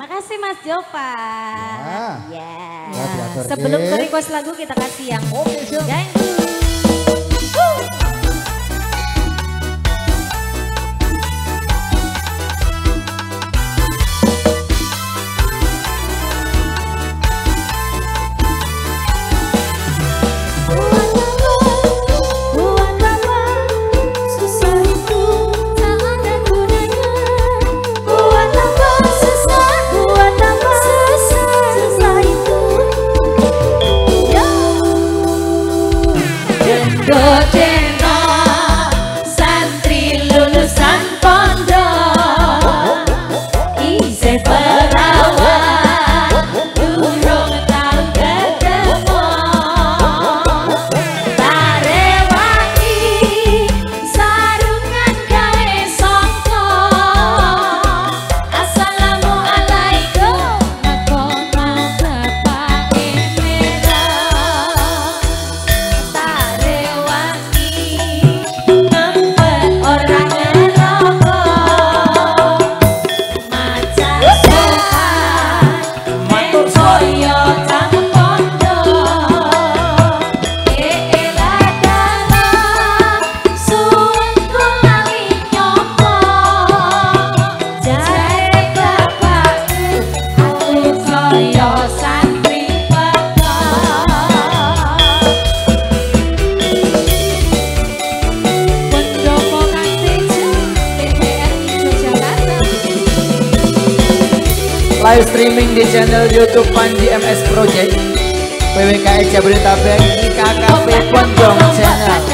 Makasih Mas Jova. Ya. Ya, diatur, Sebelum Ki. ke request lagu kita kasih yang Oke, siap. yang your. Live streaming di channel YouTube Panji MS Project. PWKS Jabodetabek IKKP Pondong Channel.